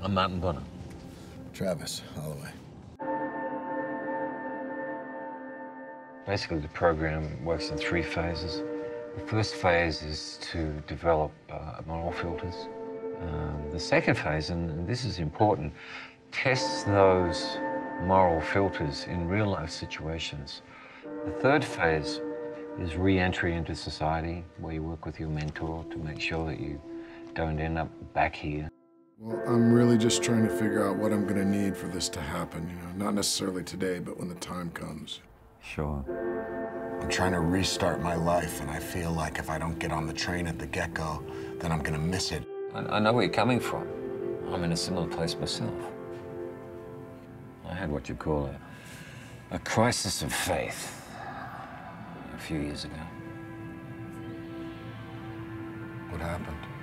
I'm Martin Bonner. Travis Holloway. Basically, the program works in three phases. The first phase is to develop uh, moral filters. Um, the second phase, and this is important, tests those moral filters in real life situations. The third phase is re-entry into society, where you work with your mentor to make sure that you don't end up back here. Well, I'm really just trying to figure out what I'm gonna need for this to happen, you know, not necessarily today, but when the time comes. Sure. I'm trying to restart my life, and I feel like if I don't get on the train at the get-go, then I'm gonna miss it. I, I know where you're coming from. I'm in a similar place myself. I had what you call a, a crisis of faith a few years ago. What happened?